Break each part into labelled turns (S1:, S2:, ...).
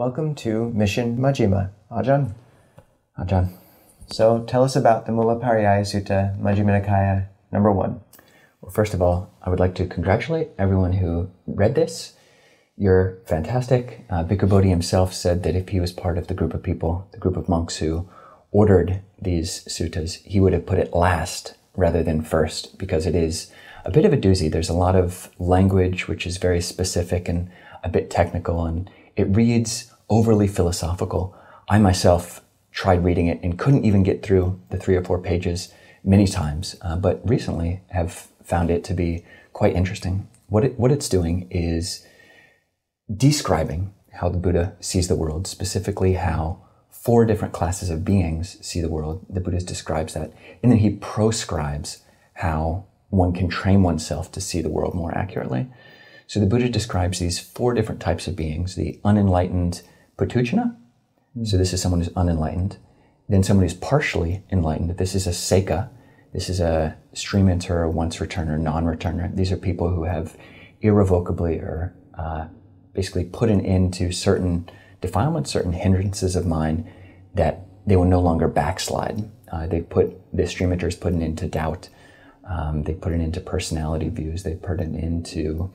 S1: Welcome to Mission Majjhima. Ajahn.
S2: Ajahn.
S1: So tell us about the Mūlapariyāya Sutta, Majjhima Nikaya, number one.
S2: Well, first of all, I would like to congratulate everyone who read this. You're fantastic. Uh, Bhikkhu Bodhi himself said that if he was part of the group of people, the group of monks who ordered these suttas, he would have put it last rather than first because it is a bit of a doozy. There's a lot of language which is very specific and a bit technical, and it reads overly philosophical. I myself tried reading it and couldn't even get through the three or four pages many times, uh, but recently have found it to be quite interesting. What, it, what it's doing is describing how the Buddha sees the world, specifically how four different classes of beings see the world. The Buddha describes that. And then he proscribes how one can train oneself to see the world more accurately. So the Buddha describes these four different types of beings the unenlightened Puthujjana. So this is someone who's unenlightened. Then someone who's partially enlightened. This is a Seka. This is a stream enter, once returner, non returner. These are people who have irrevocably or uh, basically put an end to certain defilements, certain hindrances of mind that they will no longer backslide. Uh, they put the stream enters put an end to doubt. Um, they put it into personality views. They put it into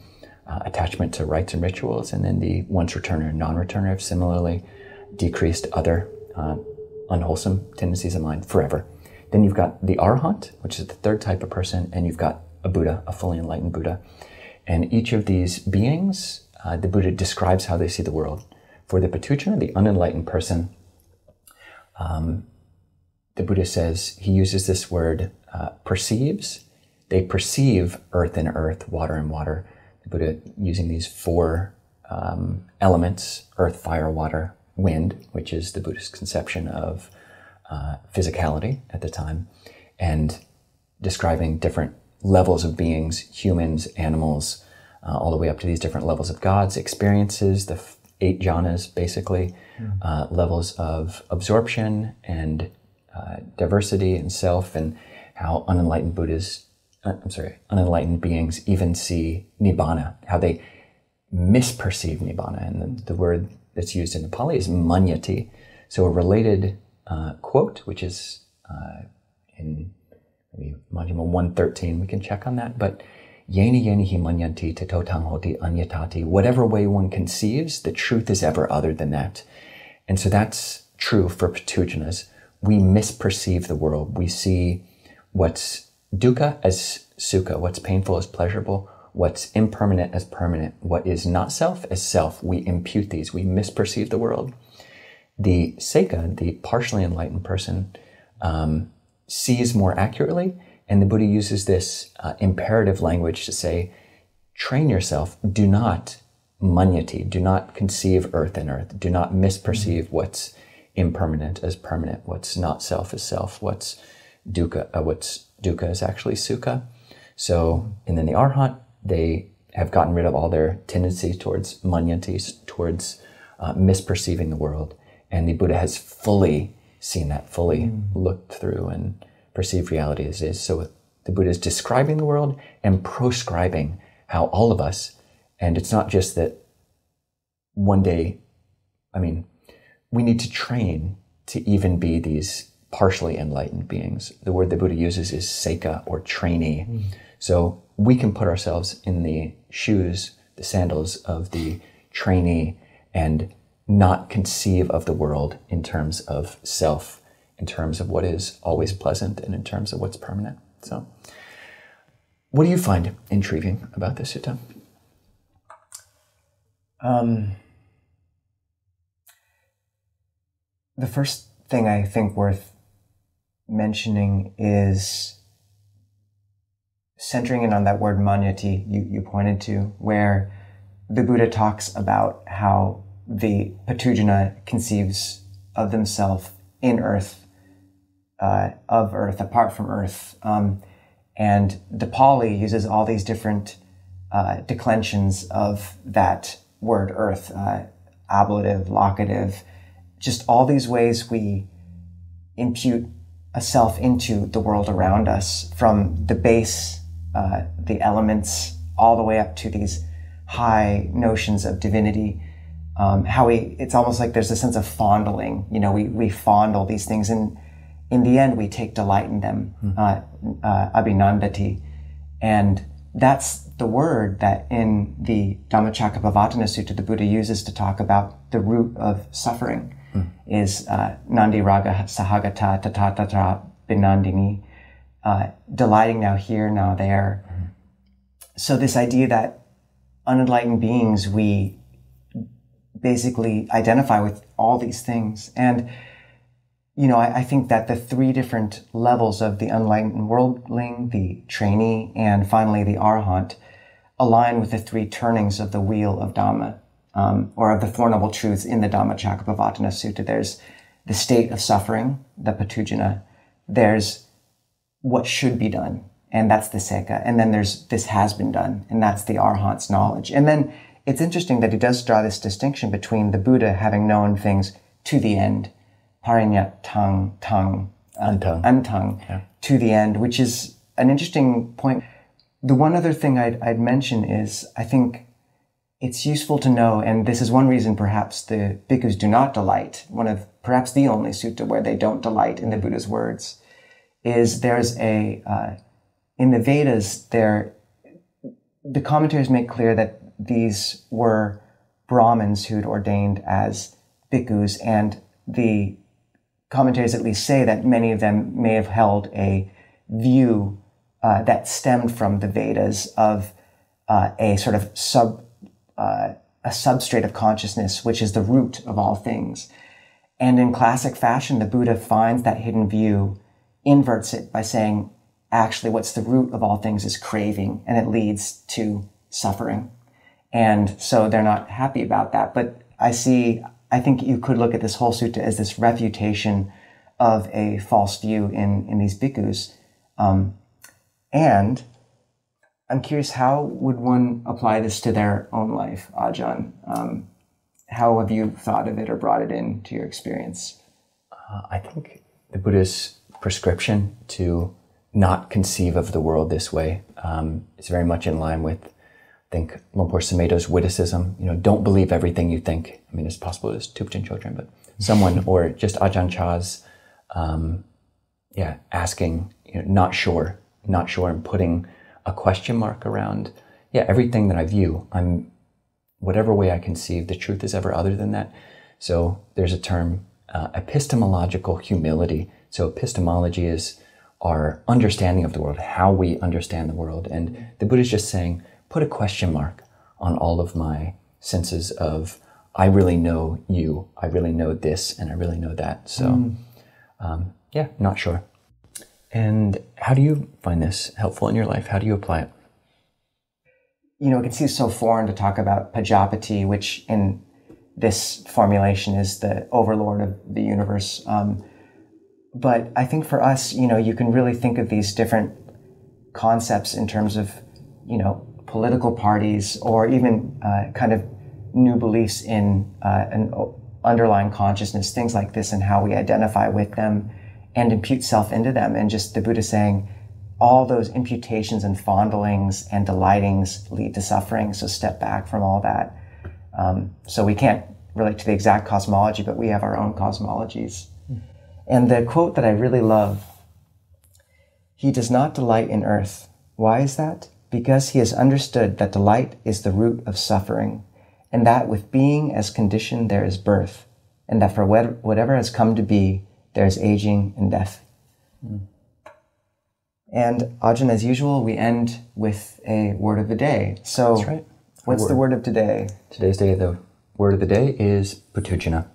S2: uh, attachment to rites and rituals. And then the once returner and non returner have similarly decreased other uh, unwholesome tendencies of mind forever. Then you've got the arhat, which is the third type of person, and you've got a Buddha, a fully enlightened Buddha. And each of these beings, uh, the Buddha describes how they see the world. For the Puthujjana, the unenlightened person, um, the Buddha says he uses this word uh, perceives. They perceive earth and earth, water and water. The Buddha using these four um, elements earth, fire, water, wind, which is the Buddhist conception of uh, physicality at the time, and describing different levels of beings humans, animals, uh, all the way up to these different levels of gods, experiences, the eight jhanas, basically, mm. uh, levels of absorption and uh, diversity and self, and how unenlightened Buddhas, I'm sorry, unenlightened beings even see nibbana, how they misperceive nibbana. And the, the word that's used in the Pali is manyati. So a related uh, quote, which is uh, in maybe Majjhima 113, we can check on that, but Yeni yeni hi manyanti tatotang hoti anyatati. Whatever way one conceives, the truth is ever other than that. And so that's true for Puthujjanas. We misperceive the world. We see what's dukkha as sukha, what's painful as pleasurable, what's impermanent as permanent, what is not self as self. We impute these. We misperceive the world. The Seka, the partially enlightened person, um, sees more accurately and the Buddha uses this uh, imperative language to say, train yourself, do not manyati, do not conceive earth and earth, do not misperceive what's impermanent as permanent, what's not self as self, what's dukkha, uh, what's dukkha is actually sukha. So, and then the arhat, they have gotten rid of all their tendencies towards manyantis, towards uh, misperceiving the world. And the Buddha has fully seen that, fully mm. looked through and perceived reality as is. So the Buddha is describing the world and proscribing how all of us, and it's not just that one day, I mean, we need to train to even be these partially enlightened beings. The word the Buddha uses is seka or trainee. Mm. So we can put ourselves in the shoes, the sandals of the trainee and not conceive of the world in terms of self in terms of what is always pleasant and in terms of what's permanent. So, what do you find intriguing about this sutta? Um,
S1: the first thing I think worth mentioning is centering in on that word manyati you, you pointed to, where the Buddha talks about how the Puthujjana conceives of themselves in earth uh, of Earth, apart from Earth. Um, and the Pali uses all these different uh, declensions of that word Earth, uh, ablative, locative, just all these ways we impute a self into the world around us from the base, uh, the elements, all the way up to these high notions of divinity. um, how we, it's almost like there's a sense of fondling. You know, we, we fondle these things and in the end we take delight in them, mm. uh, uh, abhinandati. And that's the word that in the Dhammacakkappavattana Sutta the Buddha uses to talk about the root of suffering is uh, Nandi Raga Sahagata Tatatatra Binandini, uh, delighting now here, now there. So this idea that unenlightened beings, we basically identify with all these things. And, you know, I, I, think that the three different levels of the unenlightened worldling, the trainee, and finally the arahant align with the three turnings of the wheel of Dhamma, um, or of the Four Noble Truths in the Dhammacakkappavattana Sutta. There's the state of suffering, the Puthujjana. There's what should be done, and that's the seka. And then there's this has been done, and that's the arahant's knowledge. And then it's interesting that he does draw this distinction between the Buddha having known things to the end, parinya tongue, tongue,
S2: uh, untung,
S1: untung yeah. to the end, which is an interesting point. The one other thing I'd, I'd mention is I think it's useful to know, and this is one reason perhaps the bhikkhus do not delight, one of perhaps the only sutta where they don't delight in the Buddha's words, is there's a, uh, in the Vedas, there, the commentaries make clear that these were Brahmins who'd ordained as bhikkhus, and the commentaries at least say that many of them may have held a view uh, that stemmed from the Vedas of uh, a sort of sub uh, a substrate of consciousness, which is the root of all things. And in classic fashion, the Buddha finds that hidden view, inverts it by saying, actually, what's the root of all things is craving, and it leads to suffering. And so they're not happy about that. But I see, I think you could look at this whole sutta as this refutation of a false view in, in these bhikkhus. Um, and I'm curious, how would one apply this to their own life, Ajahn? Um, how have you thought of it or brought it into your experience?
S2: Uh, I think the Buddha's prescription to not conceive of the world this way um, is very much in line with think Luang Por Sumedho's witticism, you know, don't believe everything you think. I mean, it's possible it's Thubten Chodron, but someone, or just Ajahn Chah's, um, yeah, asking, you know, not sure, not sure, and putting a question mark around, yeah, everything that I view, I'm, whatever way I conceive, the truth is ever other than that. So there's a term, uh, epistemological humility. So epistemology is our understanding of the world, how we understand the world. And the Buddha is just saying, put a question mark on all of my senses of I really know you, I really know this, and I really know that. So, mm. um, yeah, not sure. And how do you find this helpful in your life? How do you apply it?
S1: You know, it can seem so foreign to talk about Pajapati, which in this formulation is the overlord of the universe. Um, but I think for us, you know, you can really think of these different concepts in terms of, you know, political parties or even uh, kind of new beliefs in uh, an underlying consciousness, things like this, and how we identify with them and impute self into them. And just the Buddha saying, all those imputations and fondlings and delightings lead to suffering. So step back from all that. Um, so we can't relate to the exact cosmology, but we have our own cosmologies. Mm. And the quote that I really love He does not delight in earth. Why is that? because he has understood that delight is the root of suffering, and that with being as condition there is birth, and that for whatever has come to be, there is aging and death. Mm. And Ajahn, as usual, we end with a word of the day. So,
S2: right.
S1: what's word. the word of today?
S2: Today's day, the word of the day is Puthujjana.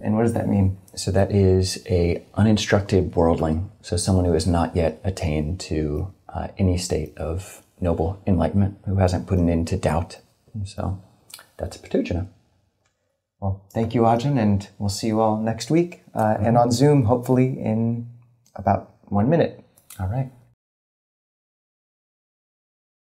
S1: And what does that mean?
S2: So that is a uninstructed worldling. So someone who has not yet attained to uh, any state of noble enlightenment, who hasn't put an end to doubt. And so that's Puthujjana.
S1: Well, thank you, Ajahn, and we'll see you all next week uh, mm-hmm. and on Zoom, hopefully in about one minute.
S2: All right.